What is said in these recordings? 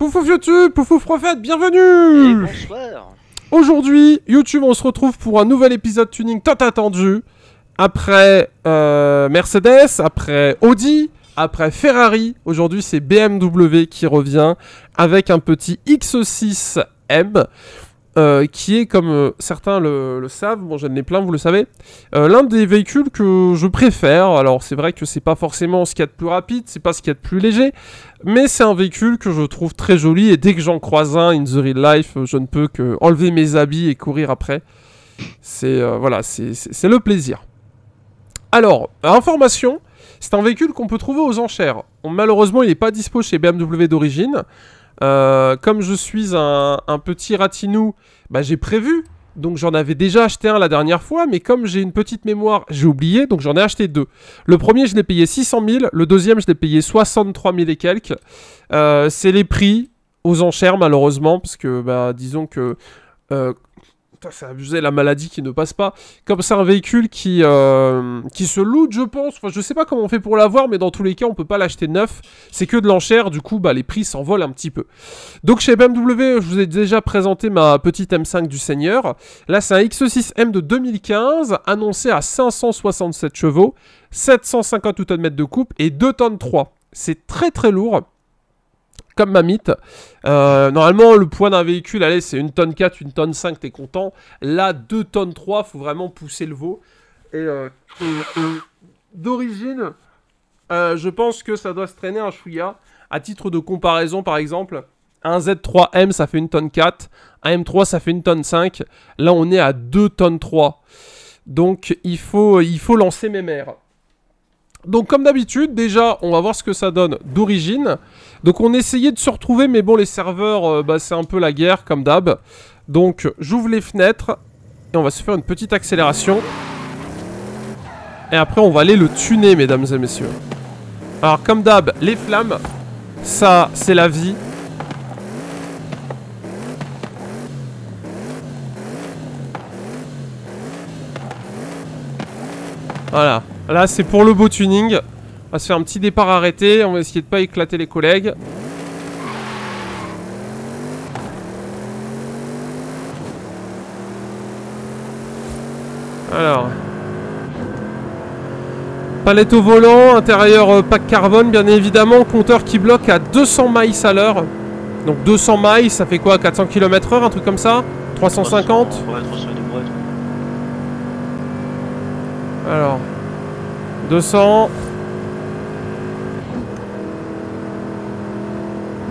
Poufouf YouTube, Poufouf Prophète, bienvenue bonsoir Aujourd'hui, YouTube, on se retrouve pour un nouvel épisode tuning tant attendu. Après euh, Mercedes, après Audi, après Ferrari. Aujourd'hui, c'est BMW qui revient avec un petit X6M. Euh, qui est, comme euh, certains le, savent, bon j'en ai plein, vous le savez, euh, l'un des véhicules que je préfère. Alors c'est vrai que c'est pas forcément ce qu'il y a de plus rapide, c'est pas ce qu'il y a de plus léger, mais c'est un véhicule que je trouve très joli et dès que j'en croise un in the real life, je ne peux que enlever mes habits et courir après. C'est voilà, c'est le plaisir. Alors, information, c'est un véhicule qu'on peut trouver aux enchères. Malheureusement, il n'est pas dispo chez BMW d'origine. Euh, comme je suis un, petit ratinou, bah, j'ai prévu. Donc j'en avais déjà acheté un la dernière fois, mais comme j'ai une petite mémoire, j'ai oublié, donc j'en ai acheté deux. Le premier, je l'ai payé 600 000, le deuxième, je l'ai payé 63 000 et quelques. Euh, c'est les prix aux enchères, malheureusement, parce que, bah, disons que euh, c'est abusé la maladie qui ne passe pas. Comme c'est un véhicule qui, euh, qui se loot, je pense. Enfin, je sais pas comment on fait pour l'avoir, mais dans tous les cas, on peut pas l'acheter neuf. C'est que de l'enchère, du coup, bah, les prix s'envolent un petit peu. Donc chez BMW, je vous ai déjà présenté ma petite M5 du Seigneur. Là, c'est un X6M de 2015, annoncé à 567 chevaux, 750 Nm de coupe et 2 tonnes 3. C'est très très lourd comme ma mythe. Euh, normalement, le poids d'un véhicule, allez, c'est une tonne 4, une tonne 5, t'es content. Là, 2 tonnes 3, faut vraiment pousser le veau. Et euh, d'origine, euh, je pense que ça doit se traîner un chouïa. À titre de comparaison, par exemple, un Z3M, ça fait une tonne 4. Un M3, ça fait une tonne 5. Là, on est à 2 tonnes 3. Donc, il faut, il faut lancer mes mères. Donc comme d'habitude, déjà, on va voir ce que ça donne d'origine. Donc on essayait de se retrouver, mais bon, les serveurs, euh, bah, c'est un peu la guerre, comme d'hab. Donc j'ouvre les fenêtres, et on va se faire une petite accélération. Et après, on va aller le tuner, mesdames et messieurs. Alors comme d'hab, les flammes, ça, c'est la vie. Voilà. Là, c'est pour le beau tuning. On va se faire un petit départ arrêté. On va essayer de pas éclater les collègues. Alors. Palette au volant, intérieur euh, pack carbone, bien évidemment. Compteur qui bloque à 200 miles à l'heure. Donc 200 miles, ça fait quoi? 400 km h un truc comme ça? 350 Alors. 200.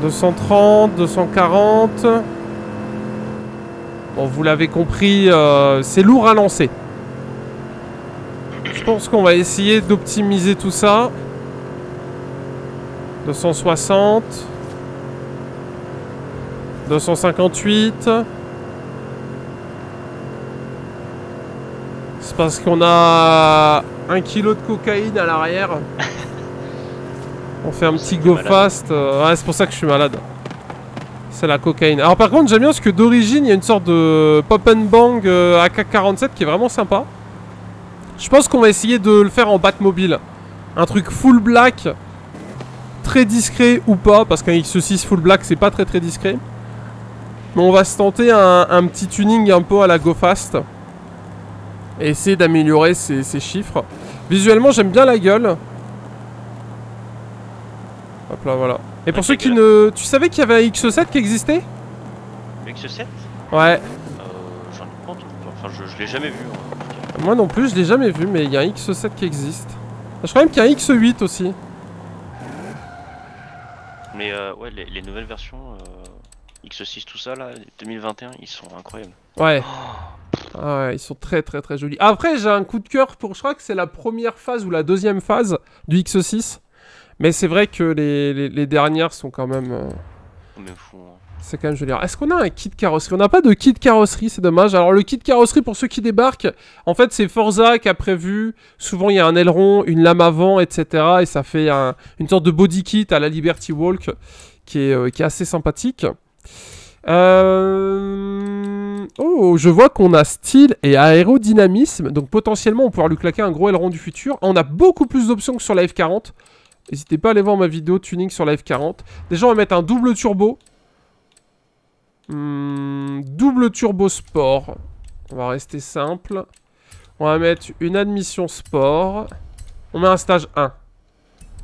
230, 240. Bon, vous l'avez compris, euh, c'est lourd à lancer. Je pense qu'on va essayer d'optimiser tout ça. 260. 258. C'est parce qu'on a un kilo de cocaïne à l'arrière. On fait un petit go fast. Euh, ouais, c'est pour ça que je suis malade. C'est la cocaïne. Alors par contre, j'aime bien parce que d'origine, il y a une sorte de pop and bang euh, AK-47 qui est vraiment sympa. Je pense qu'on va essayer de le faire en Batmobile. Un truc full black. Très discret ou pas, parce qu'un X6 full black, c'est pas très très discret. Mais on va se tenter un, un petit tuning un peu à la go fast et essayer d'améliorer ces, chiffres. Visuellement, j'aime bien la gueule. Hop là, voilà. Et pour ceux qui ne... Tu savais qu'il y avait un X7 qui existait? X7 Ouais. Euh, J'en ai pas Enfin, je, l'ai jamais vu. Moi non plus, je l'ai jamais vu, mais il y a un X7 qui existe. Je crois même qu'il y a un X8 aussi. Mais euh, ouais, les, nouvelles versions euh, X6, tout ça là, 2021, ils sont incroyables. Ouais. Oh. Ah ouais, ils sont très très très jolis. Après, j'ai un coup de cœur pour, je crois que c'est la première phase ou la deuxième phase du X6. Mais c'est vrai que les, les, dernières sont quand même... Euh, hein. C'est quand même joli. Est-ce qu'on a un kit carrosserie? On n'a pas de kit carrosserie, c'est dommage. Alors le kit carrosserie, pour ceux qui débarquent, en fait c'est Forza qui a prévu, souvent il y a un aileron, une lame avant, etc. Et ça fait une sorte de body kit à la Liberty Walk qui est, euh, qui est assez sympathique. Euh... Oh, je vois qu'on a style et aérodynamisme. Donc potentiellement, on pourra lui claquer un gros aileron du futur. On a beaucoup plus d'options que sur la F40. N'hésitez pas à aller voir ma vidéo tuning sur la F40. Déjà, on va mettre un double turbo. Hmm, double turbo sport. On va rester simple. On va mettre une admission sport. On met un stage 1.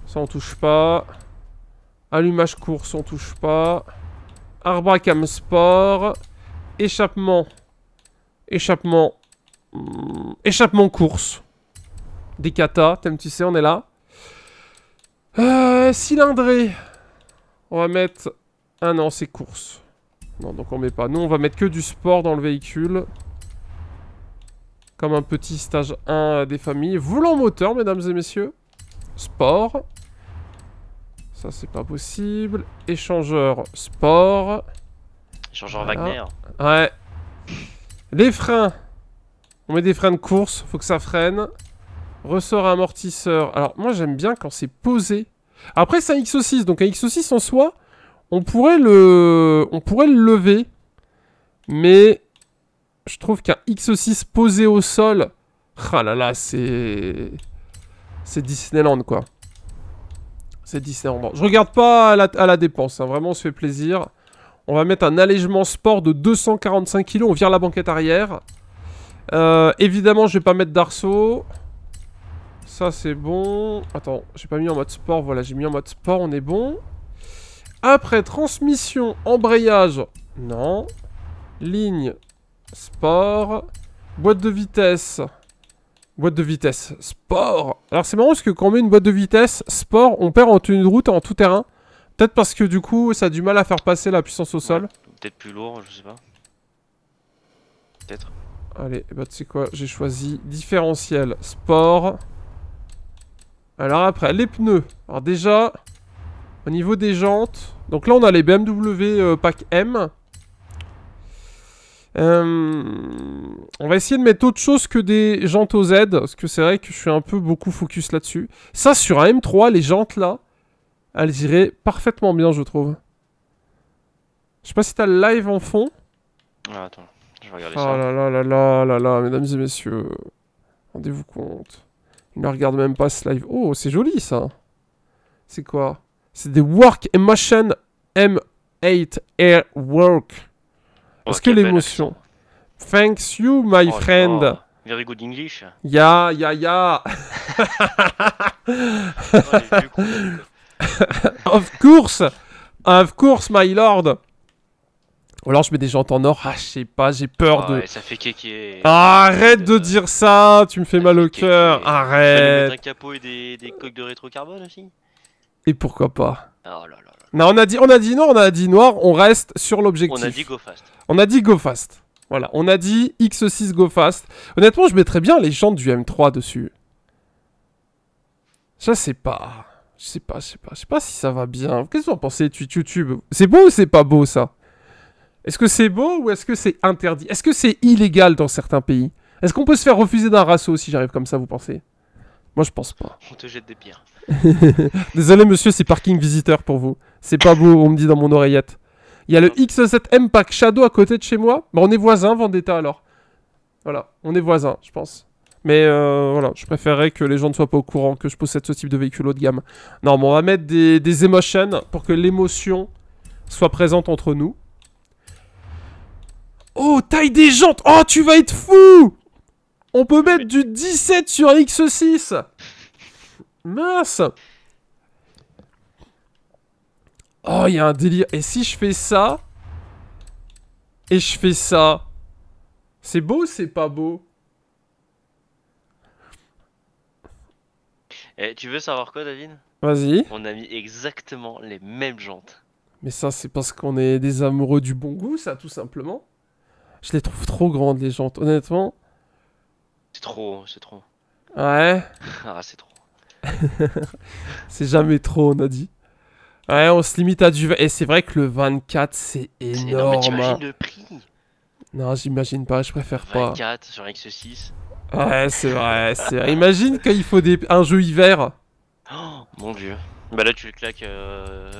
Ça, on touche pas. Allumage course, on touche pas. Arbracam sport. Échappement. Échappement. Hmm, échappement course. Des katas, tu sais, on est là. Euh, cylindré. On va mettre... Ah non, c'est course. Non, donc on met pas. Nous, on va mettre que du sport dans le véhicule. Comme un petit stage 1 des familles. Volant moteur, mesdames et messieurs. Sport. Ça, c'est pas possible. Échangeur sport. Échangeur Wagner. Ouais. Les freins. On met des freins de course. Faut que ça freine. Ressort amortisseur. Alors, moi, j'aime bien quand c'est posé. Après, c'est un XO6. Donc, un XO6 en soi, on pourrait le, on pourrait le lever. Mais je trouve qu'un XO6 posé au sol... Ah là là, c'est... C'est Disneyland, quoi. C'est Disneyland. Je regarde pas à la, dépense. Hein. Vraiment, on se fait plaisir. On va mettre un allègement sport de 245 kg. On vire la banquette arrière. Euh, évidemment, je vais pas mettre d'arceau. Ça, c'est bon. Attends, j'ai pas mis en mode sport. Voilà, j'ai mis en mode sport. On est bon. Après, transmission, embrayage. Non. Ligne, sport. Boîte de vitesse. Boîte de vitesse, sport. Alors c'est marrant parce que quand on met une boîte de vitesse, sport, on perd en tenue de route en tout terrain. Peut-être parce que du coup, ça a du mal à faire passer la puissance au sol. Peut-être plus lourd, je sais pas. Peut-être. Allez, bah tu sais quoi, j'ai choisi différentiel, sport. Alors après, les pneus. Alors déjà, au niveau des jantes, donc là on a les BMW euh, pack M. Euh, on va essayer de mettre autre chose que des jantes OZ, parce que c'est vrai que je suis un peu beaucoup focus là-dessus. Ça, sur un M3, les jantes là, elles iraient parfaitement bien, je trouve. Je sais pas si t'as le live en fond. Ah, attends, je vais regarder oh ça. Oh là là là là là là, mesdames et messieurs. Rendez-vous compte. Il ne regarde même pas ce live. Oh, c'est joli ça. C'est quoi? C'est des Work Emotion M8 Air Work. Est-ce que l'émotion? Thanks you, my oh, friend. Oh, very good English. Ya, ya, ya. of course. Of course, my lord. Ou alors je mets des jantes en or. Ah, je sais pas, j'ai peur de. ça fait kéké. Ah, arrête de dire ça, tu me fais mal au cœur. Arrête. Un capot et des, des coques de rétrocarbone aussi. Et pourquoi pas Oh là là. Non, on a dit, on a dit non, on a dit noir. On reste sur l'objectif. On a dit go fast. On a dit go fast. Voilà, on a dit X6 go fast. Honnêtement, je mettrais bien les jantes du M3 dessus. Ça, c'est pas. Je sais pas, je sais pas. Je sais pas si ça va bien. Qu'est-ce que vous en pensez, YouTube C'est beau ou c'est pas beau, ça? Est-ce que c'est beau ou est-ce que c'est interdit? Est-ce que c'est illégal dans certains pays? Est-ce qu'on peut se faire refuser d'un rasso si j'arrive comme ça, vous pensez? Moi, je pense pas. On te jette des pierres. Désolé, monsieur, c'est parking visiteur pour vous. C'est pas beau, on me dit dans mon oreillette. Il y a le X7M Pack Shadow à côté de chez moi. Bah, on est voisins, Vendetta, alors. Voilà, on est voisins, je pense. Mais euh, voilà, je préférerais que les gens ne soient pas au courant que je possède ce type de véhicule haut de gamme. Non, mais on va mettre des, des emotions pour que l'émotion soit présente entre nous. Oh, taille des jantes! Oh, tu vas être fou! On peut mettre du 17 sur X6 Mince! Oh, il y a un délire. Et si je fais ça? Et je fais ça? C'est beau c'est pas beau? Eh, tu veux savoir quoi, David? Vas-y. On a mis exactement les mêmes jantes. Mais ça, c'est parce qu'on est des amoureux du bon goût, ça, tout simplement. Je les trouve trop grandes, les jantes, honnêtement. C'est trop, c'est trop. Ouais. ah, c'est trop. c'est jamais trop, on a dit. Ouais, on se limite à du... Et c'est vrai que le 24, c'est énorme. Non, mais le prix? Non, j'imagine pas, je préfère pas. 24 sur X6. Ouais, c'est vrai, c'est Imagine qu'il faut des... un jeu hiver. Oh, mon dieu. Bah là, tu le claques... Euh...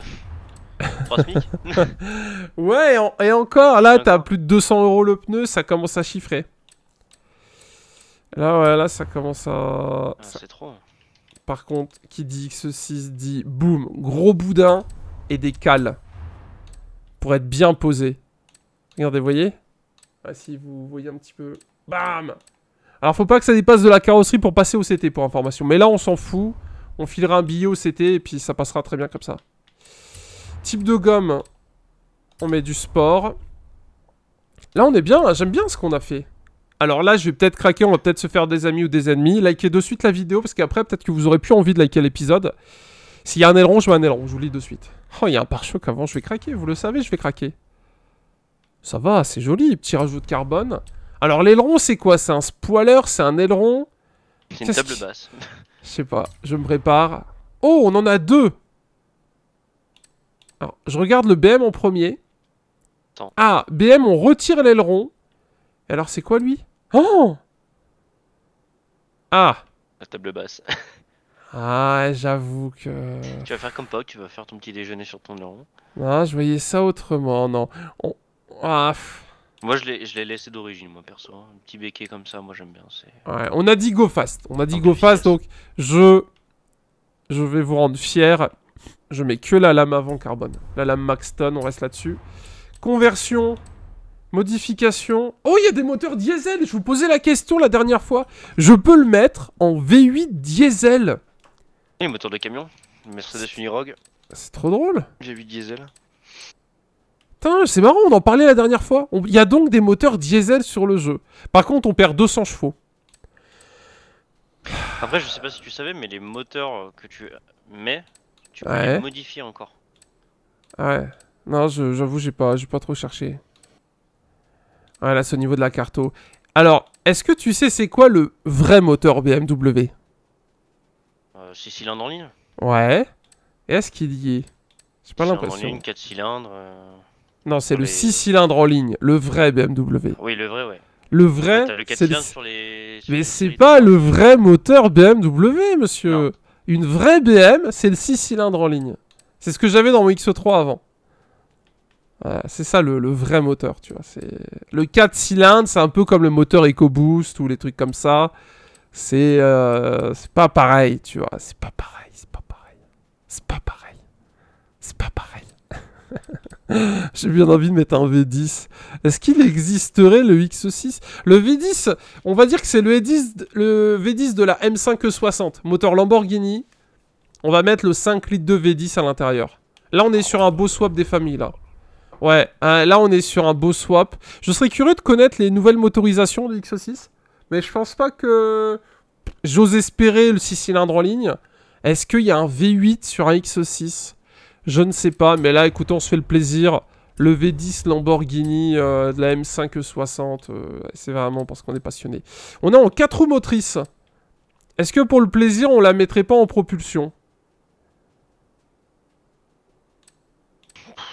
ouais, et, encore, là, t'as plus de 200 euros le pneu, ça commence à chiffrer. Là, ouais, là, ça commence à... Ah, c'est trop. Par contre, qui dit X6 dit boum, gros boudin et des cales. Pour être bien posé. Regardez, vous voyez? Ah, Si vous voyez un petit peu... Bam Alors, faut pas que ça dépasse de la carrosserie pour passer au CT, pour information. Mais là, on s'en fout. On filera un billet au CT et puis ça passera très bien comme ça. Type de gomme, on met du sport. Là, on est bien. J'aime bien ce qu'on a fait. Alors là, je vais peut-être craquer. On va peut-être se faire des amis ou des ennemis. Likez de suite la vidéo parce qu'après, peut-être que vous aurez plus envie de liker l'épisode. S'il y a un aileron, je mets un aileron. Je vous lis de suite. Oh, il y a un pare-choc avant. Je vais craquer. Vous le savez, je vais craquer. Ça va, c'est joli. Petit rajout de carbone. Alors, l'aileron, c'est quoi? C'est un spoiler C'est un aileron? C'est une table basse. Je sais pas. Je me prépare. Oh, on en a deux alors, je regarde le BM en premier. Ah, BM, on retire l'aileron. Alors, c'est quoi lui? Oh Ah La table basse. ah, j'avoue que... Tu vas faire comme Pog, tu vas faire ton petit déjeuner sur ton aileron. Ah, je voyais ça autrement, non. Ah... Moi, je l'ai laissé d'origine, moi, perso. Un petit béquet comme ça, moi, j'aime bien. Ouais, on a dit go fast. On a dit go fast, donc je... Je vais vous rendre fier. Je mets que la lame avant carbone. La lame Maxton, on reste là-dessus. Conversion. Modification. Oh, il y a des moteurs diesel. Je vous posais la question la dernière fois. Je peux le mettre en V8 diesel. Et moteur de camion. Mercedes Unirogue. C'est trop drôle. V8 diesel. C'est marrant, on en parlait la dernière fois. Il y a donc des moteurs diesel sur le jeu. Par contre, on perd 200 chevaux. Après, je sais pas si tu savais, mais les moteurs que tu mets tu peux les modifier encore. Ouais. Non, j'avoue, j'ai pas, pas trop cherché. Ouais, là, c'est au niveau de la carto. Alors, est-ce que tu sais c'est quoi le vrai moteur BMW euh, 6 cylindres en ligne Ouais. Est-ce qu'il y est? J'ai pas l'impression. en ligne, 4 cylindres. Euh, non, c'est le 6 cylindres en ligne, le vrai BMW. Oui, le vrai, ouais. Le vrai, c'est le... sur les... Mais c'est pas le vrai moteur BMW, monsieur. Une vraie BM, c'est le 6 cylindres en ligne. C'est ce que j'avais dans mon X3 avant. c'est ça le, vrai moteur, tu vois. Le 4 cylindres, c'est un peu comme le moteur EcoBoost ou les trucs comme ça. C'est euh, pas pareil, tu vois. C'est pas pareil, c'est pas pareil. C'est pas pareil. C'est pas pareil. J'ai bien envie de mettre un V10. Est-ce qu'il existerait le X6 Le V10, on va dire que c'est le, V10, le V10 de la M5E60, moteur Lamborghini. On va mettre le 5 litres de V10 à l'intérieur. Là, on est sur un beau swap des familles, là. Ouais, hein, là, on est sur un beau swap. Je serais curieux de connaître les nouvelles motorisations de X6. Mais je pense pas que... J'ose espérer le 6 cylindres en ligne. Est-ce qu'il y a un V8 sur un X6 je ne sais pas, mais là, écoutez, on se fait le plaisir. Le V10 Lamborghini euh, de la M560, euh, c'est vraiment parce qu'on est passionné. On est en 4 roues motrices. Est-ce que pour le plaisir, on la mettrait pas en propulsion?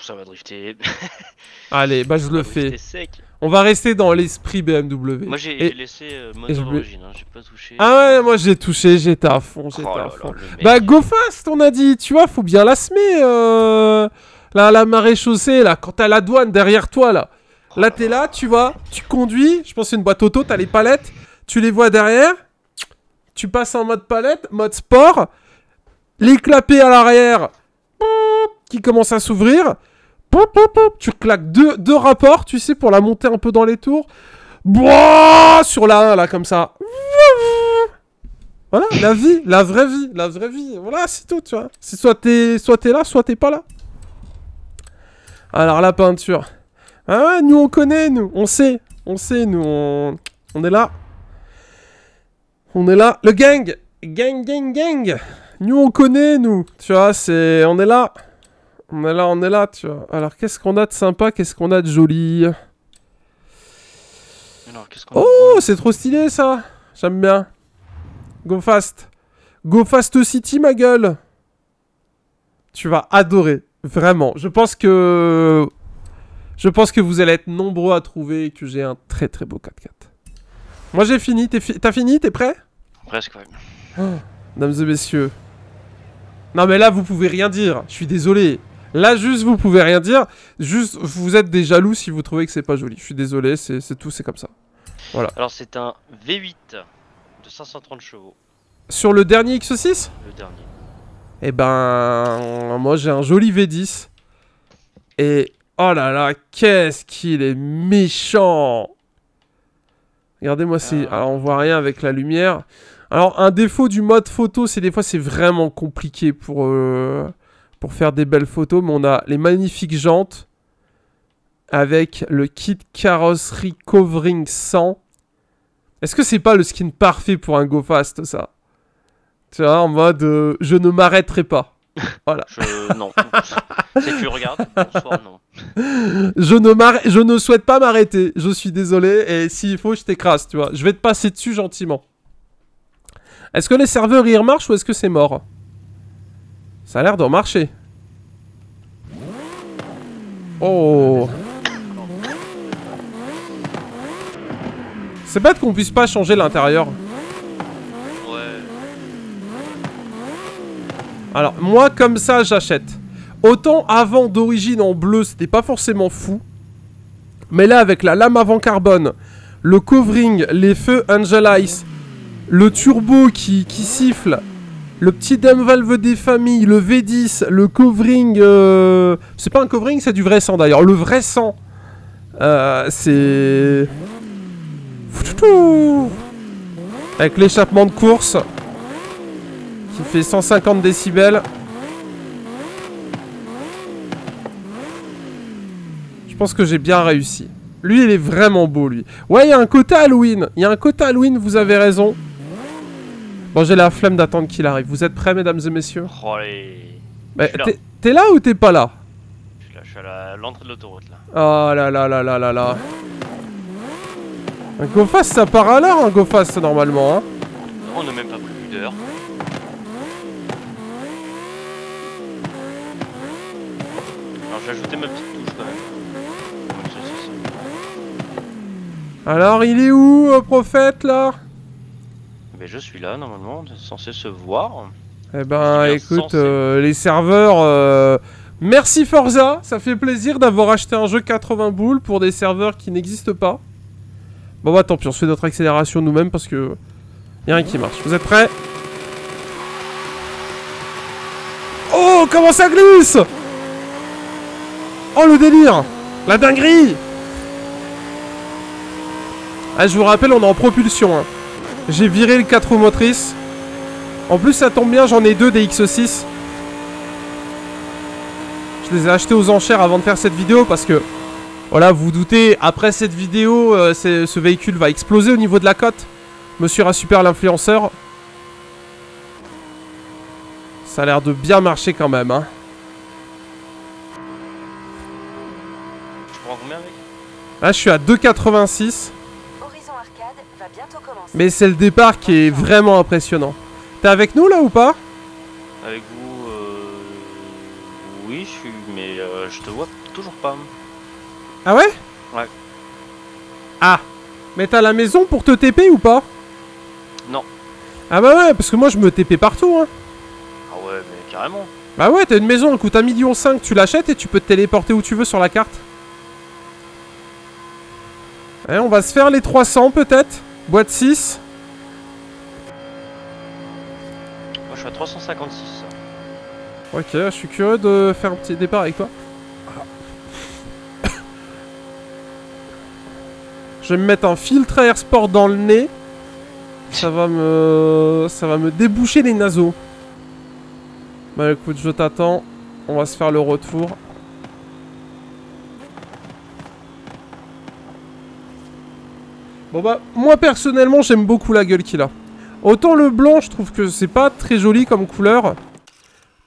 Ça va drifter. Allez, bah je le fais. On va rester dans l'esprit BMW. Moi j'ai laissé euh, moteur d'origine, hein, j'ai pas touché. Ah ouais, moi j'ai touché, j'étais à fond, j'étais oh à fond. bah go fast, on a dit, tu vois, faut bien la semer. Euh... Là, la marée chaussée, là, quand t'as la douane derrière toi, là. Là, t'es là, tu vois, tu conduis, je pense c'est une boîte auto, t'as les palettes, tu les vois derrière, tu passes en mode palette, mode sport, les clapets à l'arrière, qui commencent à s'ouvrir, tu claques deux, deux, rapports, tu sais, pour la monter un peu dans les tours. Boah sur la 1, là, comme ça. Voilà, la vie, la vraie vie, la vraie vie. Voilà, c'est tout, tu vois. C'est soit t'es là, soit t'es pas là. Alors, la peinture. Ah ouais, nous, on connaît, nous. On sait. On sait, nous, on, on est là. On est là. Le gang Gang, gang, gang Nous, on connaît, nous. Tu vois, c'est... On est là. On est là, on est là, tu vois. Alors, qu'est-ce qu'on a de sympa Qu'est-ce qu'on a de joli Oh, c'est trop stylé, ça J'aime bien. Go fast. Go fast city, ma gueule Tu vas adorer. Vraiment. Je pense que... Je pense que vous allez être nombreux à trouver que j'ai un très très beau 4x4. Moi j'ai fini. T'as fini? T'es prêt? Presque, ouais. Oh, mesdames et messieurs. Non mais là vous pouvez rien dire. Je suis désolé. Là, juste, vous pouvez rien dire. Juste, vous êtes des jaloux si vous trouvez que c'est pas joli. Je suis désolé, c'est tout, c'est comme ça. Voilà. Alors, c'est un V8 de 530 chevaux. Sur le dernier X6 Le dernier. Eh ben, moi j'ai un joli V10. Et Oh là là, qu'est-ce qu'il est méchant Regardez-moi, c'est... Ah. Alors, on voit rien avec la lumière. Alors, un défaut du mode photo, c'est des fois, c'est vraiment compliqué pour, euh, pour faire des belles photos. Mais on a les magnifiques jantes avec le kit carrosserie covering 100. Est-ce que c'est pas le skin parfait pour un Go Fast, ça? Tu vois, en mode, euh, je ne m'arrêterai pas. Je... Non. si tu regardes, bonsoir, non. je ne, m'arrête- je ne souhaite pas m'arrêter. Je suis désolé. Et s'il faut, je t'écrase, tu vois. Je vais te passer dessus gentiment. Est-ce que les serveurs y remarchent ou est-ce que c'est mort? Ça a l'air de marcher. Oh. C'est bête qu'on puisse pas changer l'intérieur. Ouais. Alors, moi, comme ça, j'achète. Autant avant d'origine en bleu, c'était pas forcément fou. Mais là, avec la lame avant carbone, le covering, les feux Angel Ice, le turbo qui, qui siffle, le petit dame valve des familles, le V10, le covering. euh, C'est pas un covering, c'est du vrai sang d'ailleurs. Le vrai sang, euh, c'est. Avec l'échappement de course qui fait 150 décibels. Je pense que j'ai bien réussi. Lui, il est vraiment beau, lui. Ouais, il y a un côté Halloween. Il y a un côté Halloween, vous avez raison. Bon, j'ai la flemme d'attendre qu'il arrive. Vous êtes prêts, mesdames et messieurs Oh, les... Là. t'es- là ou t'es pas là Je suis là, je suis à l'entrée de l'autoroute là. Oh là là là là là là. Un go fast, ça part à l'heure, un go fast, normalement. Hein. On n'a même pas pris plus d'heure. Alors j'ai ajouté ma petite touche quand même. Ouais, ça, c'est ça. Alors, il est où, euh, prophète, là? Mais je suis là normalement, censé se voir. Eh ben, écoute, euh, les serveurs... euh, Merci Forza, ça fait plaisir d'avoir acheté un jeu 80 boules pour des serveurs qui n'existent pas. Bon bah tant pis, on se fait notre accélération nous-mêmes parce que... Y a rien qui marche. Vous êtes prêts? Oh, comment ça glisse Oh le délire La dinguerie Ah, je vous rappelle, on est en propulsion. hein. J'ai viré le 4 roues motrices. En plus, ça tombe bien, j'en ai deux des X6. Je les ai achetés aux enchères avant de faire cette vidéo parce que, voilà, vous vous doutez, après cette vidéo, euh, ce véhicule va exploser au niveau de la cote. Monsieur Super l'influenceur. Ça a l'air de bien marcher quand même, hein. Je prends combien avec Là, je suis à 2,86. Mais c'est le départ qui est vraiment impressionnant. T'es avec nous là ou pas? Avec vous, euh... Oui, je suis, mais euh, je te vois toujours pas. Ah ouais? Ouais. Ah Mais t'as la maison pour te TP ou pas? Non. Ah bah ouais, parce que moi je me TP partout hein. Ah ouais, mais carrément. Bah ouais, t'as une maison, elle coûte 1,5 million, tu l'achètes et tu peux te téléporter où tu veux sur la carte. Ouais, on va se faire les 300 peut-être? Boîte 6 Moi je suis à 356. Ok, je suis curieux de faire un petit départ avec toi. Je vais me mettre un filtre Air Sport dans le nez. Ça va me... Ça va me déboucher les naseaux. Bah écoute, je t'attends. On va se faire le retour. Bon bah, moi personnellement, j'aime beaucoup la gueule qu'il a. Autant le blanc, je trouve que c'est pas très joli comme couleur.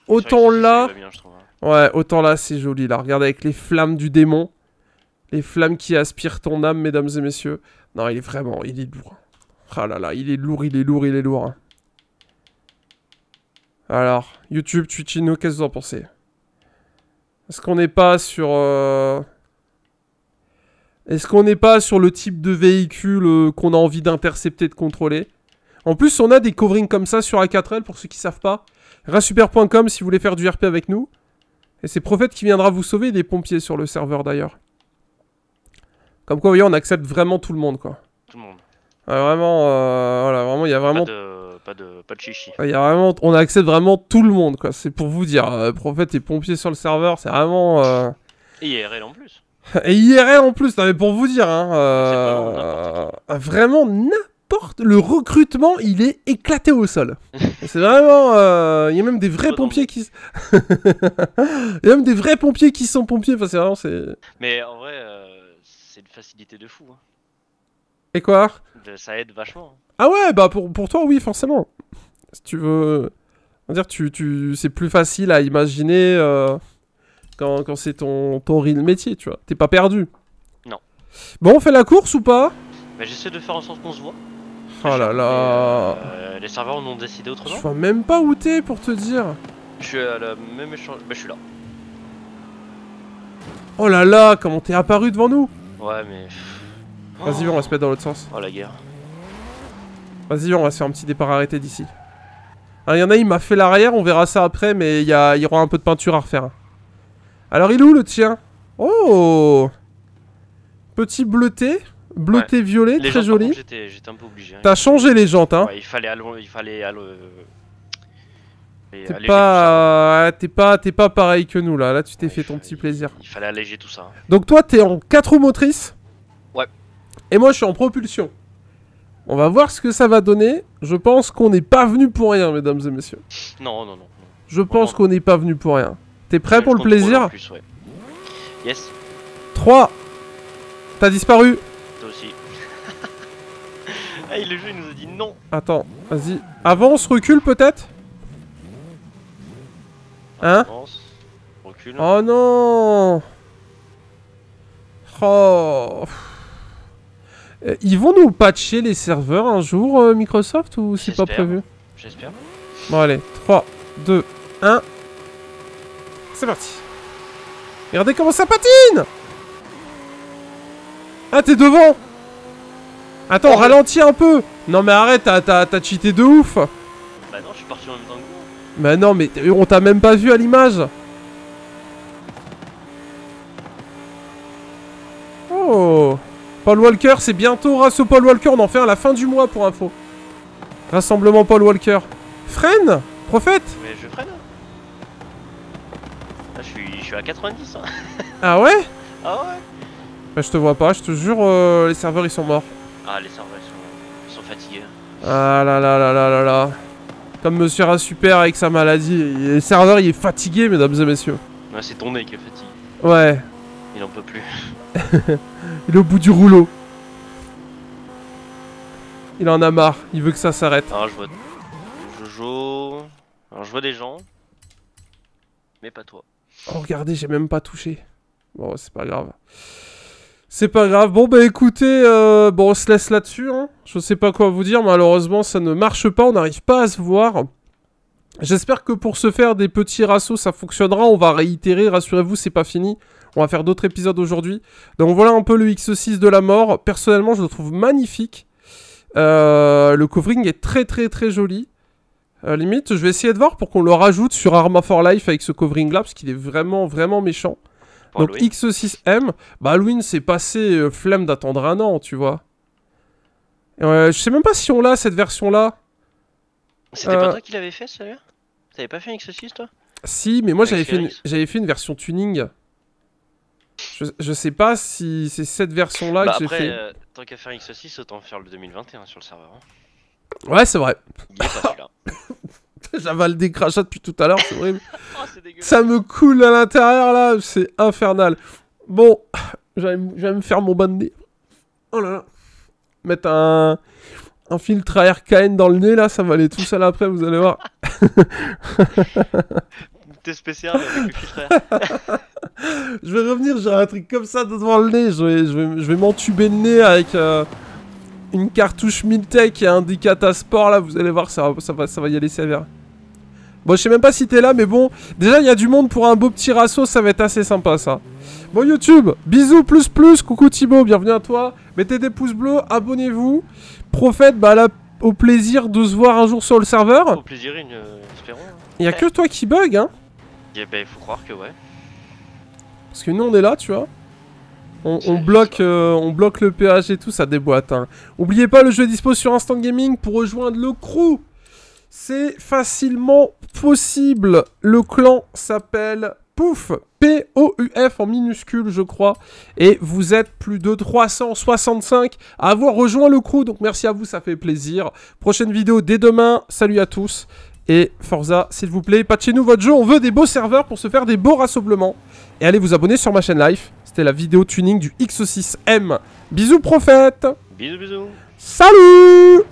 Autant là... bien, trouve, hein. Ouais, autant là, c'est joli. Là, regardez avec les flammes du démon. Les flammes qui aspirent ton âme, mesdames et messieurs. Non, il est vraiment, il est lourd. Ah là là, il est lourd, il est lourd, il est lourd. hein. Alors, YouTube, Twitchino, qu'est-ce que vous en pensez? Est-ce qu'on n'est pas sur... euh, Est-ce qu'on n'est pas sur le type de véhicule euh, qu'on a envie d'intercepter, de contrôler? En plus, on a des coverings comme ça sur A4L, pour ceux qui savent pas. Rasuper.com si vous voulez faire du RP avec nous. Et c'est Prophète qui viendra vous sauver, il est pompier sur le serveur d'ailleurs. Comme quoi, vous voyez, on accepte vraiment tout le monde, quoi. Tout le monde. Ouais, vraiment, euh, voilà, vraiment, il y a vraiment... Pas de, pas de, pas de chichi. Il y a vraiment... On accepte vraiment tout le monde, quoi. C'est pour vous dire, euh, Prophète est pompier sur le serveur, c'est vraiment... euh, Et IRL en plus. Et IRL en plus, non mais pour vous dire, hein, euh, vraiment n'importe. Le recrutement, il est éclaté au sol. c'est vraiment. euh, Il y a même des vrais pompiers qui. Il y a même des vrais pompiers qui sont pompiers. Enfin, c'est vraiment. c'est- Mais en vrai, euh, c'est une facilité de fou. hein. Et quoi? Ça aide vachement. hein. Ah ouais, bah pour, pour toi, oui, forcément. Si tu veux. on va dire, tu, tu, c'est plus facile à imaginer quand, quand c'est ton, ton real métier, tu vois. T'es pas perdu. Non. Bon, on fait la course ou pas? Mais j'essaie de faire en sorte qu'on se voit. Oh là là. Euh, les serveurs en ont décidé autrement. Je vois même pas où t'es pour te dire. Je suis à la même échange. Bah, je suis là. Oh là là, comment t'es apparu devant nous? Ouais, mais. Vas-y, on va se mettre dans l'autre sens. Oh la guerre. Vas-y, on va se faire un petit départ arrêté d'ici. Ah, il y en a, il m'a fait l'arrière, on verra ça après, mais il y, a- il y aura un peu de peinture à refaire. Alors, il est où le tien? Oh Petit bleuté, bleuté violet, Les très joli. J'étais un peu obligé. hein. T'as changé les jantes, hein Ouais, il fallait allo- il fallait allo- et T'es pas, t'es pas, t'es pas pareil que nous là. Là, tu t'es Ouais, fait ton petit plaisir. Il fallait alléger tout ça. hein. Donc toi, t'es en 4 roues motrices? Ouais. Et moi, je suis en propulsion. On va voir ce que ça va donner. Je pense qu'on n'est pas venu pour rien, mesdames et messieurs. Non, non, non. Je pense qu'on n'est pas venu pour rien. T'es prêt pour le plaisir plus, ouais. Yes, 3. T'as disparu. toi aussi. hey, le jeu il nous a dit non. Attends, vas-y. Avance, recule peut-être Hein Avance, recule. Oh non Oh Euh, Ils vont nous patcher les serveurs un jour, euh, Microsoft, ou c'est pas prévu? J'espère. Bon allez, 3, 2, 1. C'est parti. Regardez comment ça patine Ah, t'es devant Attends, Oh, ralentis un peu Non mais arrête, t'as- cheaté de ouf Bah non, je suis parti en même temps que vous. Mais non, mais on t'a même pas vu à l'image Oh Paul Walker, c'est bientôt Race au Paul Walker, on en fait un à la fin du mois pour info. Rassemblement Paul Walker. Freine Prophète Mais je freine. Je suis, je suis à 90. hein. Ah ouais? Ah ouais Bah je te vois pas, je te jure, euh, les serveurs ils sont morts. Ah, les serveurs ils sont, ils sont fatigués. Ah là là là là là là. Comme Monsieur Super avec sa maladie, le serveur il est fatigué mesdames et messieurs. Ouais, c'est ton nez qui est fatigué. Ouais, Il en peut plus. il est au bout du rouleau. Il en a marre, il veut que ça s'arrête. Alors, je vois Jojo. Alors, je vois des gens. Mais pas toi. Oh regardez, j'ai même pas touché. Bon, c'est pas grave. C'est pas grave. Bon bah écoutez, euh, bon on se laisse là-dessus. Hein. Je sais pas quoi vous dire. Malheureusement, ça ne marche pas. On n'arrive pas à se voir. J'espère que pour se faire des petits rassos, ça fonctionnera. On va réitérer. Rassurez-vous, c'est pas fini. On va faire d'autres épisodes aujourd'hui. Donc voilà un peu le X6 de la mort. Personnellement, je le trouve magnifique. Euh, le covering est très très très joli. Euh, limite, je vais essayer de voir pour qu'on le rajoute sur Arma for Life avec ce covering là, parce qu'il est vraiment vraiment méchant. Pour Donc Halloween. X6M, bah Halloween c'est passé euh, flemme d'attendre un an, tu vois. Euh, je sais même pas si on l'a cette version là. C'était pas toi qui l'avais fait, celui-là T'avais pas fait un X6 toi? Si, mais moi j'avais fait, une, j'avais fait une version tuning. Je, je sais pas si c'est cette version là Bah que j'ai fait. tant qu'à faire X6, autant faire le 2021 sur le serveur. hein. Ouais, c'est vrai. J'avale des crachats depuis tout à l'heure, c'est horrible. oh. Ça me coule à l'intérieur là, c'est infernal. Bon, j'allais me- faire mon bain de nez. Oh là là. Mettre un, un filtre à RKN dans le nez là, ça va aller tout seul après, vous allez voir. T'es spécial avec le filtre air. Je vais revenir, j'aurai un truc comme ça devant le nez. Je vais, je vais, je vais m'entuber le nez avec euh, une cartouche Miltech et un Dicata Sport là, vous allez voir, ça, va- ça, va, ça va y aller sévère. Bon, je sais même pas si t'es là, mais bon, déjà il y a du monde pour un beau petit rasso, ça va être assez sympa ça. Bon YouTube, bisous plus plus, coucou Thibaut, bienvenue à toi. Mettez des pouces bleus, abonnez-vous. Prophète, bah là, au plaisir de se voir un jour sur le serveur. Au plaisir, une, euh, espérons. hein. Il y a que toi qui bug, hein. Eh ben, faut croire que ouais. Parce que nous on est là, tu vois. On, C'est- on bloque, euh, on bloque le péage et tout, ça déboîte. Hein. Oubliez pas, le jeu est dispo sur Instant Gaming pour rejoindre le crew. C'est facilement possible. Le clan s'appelle Pouf P-O-U-F en minuscule, je crois. Et vous êtes plus de 365 à avoir rejoint le crew. Donc merci à vous, ça fait plaisir. Prochaine vidéo dès demain. Salut à tous. Et Forza, s'il vous plaît, patchez-nous votre jeu. On veut des beaux serveurs pour se faire des beaux rassemblements. Et allez vous abonner sur ma chaîne live. C'était la vidéo tuning du X6M. Bisous prophète Bisous, bisous. Salut